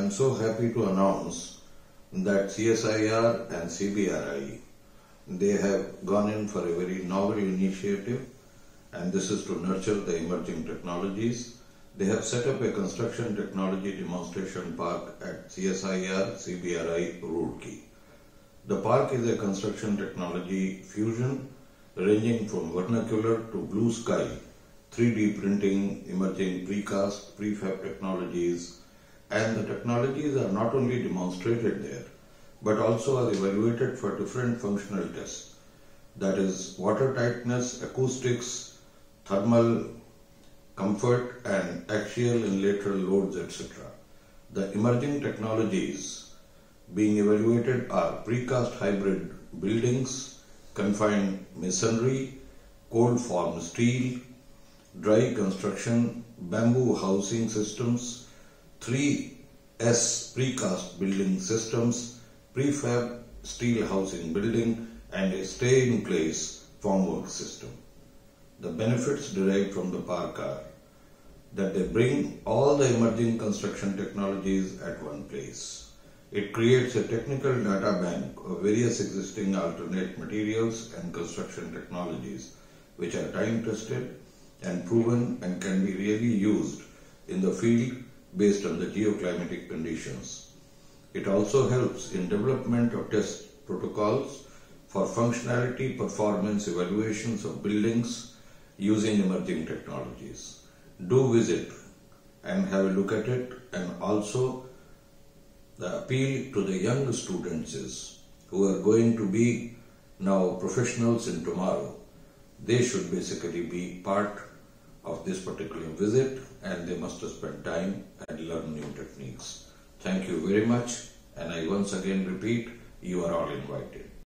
am so happy to announce that CSIR and CBRI they have gone in for a very novel initiative and this is to nurture the emerging technologies. They have set up a construction technology demonstration park at CSIR CBRI Roorkee. The park is a construction technology fusion ranging from vernacular to blue sky, 3D printing, emerging precast, prefab technologies, and the technologies are not only demonstrated there, but also are evaluated for different functional tests. That is water tightness, acoustics, thermal comfort and axial and lateral loads, etc. The emerging technologies being evaluated are precast hybrid buildings, confined masonry, cold formed steel, dry construction, bamboo housing systems, 3S precast building systems, prefab steel housing building, and a stay in place formwork system. The benefits derived from the park are that they bring all the emerging construction technologies at one place. It creates a technical data bank of various existing alternate materials and construction technologies which are time tested and proven and can be really used in the field based on the geoclimatic conditions. It also helps in development of test protocols for functionality performance evaluations of buildings using emerging technologies. Do visit and have a look at it and also the appeal to the young students is who are going to be now professionals in tomorrow. They should basically be part of this particular visit and they must spend time and learn new techniques. Thank you very much and I once again repeat, you are all invited.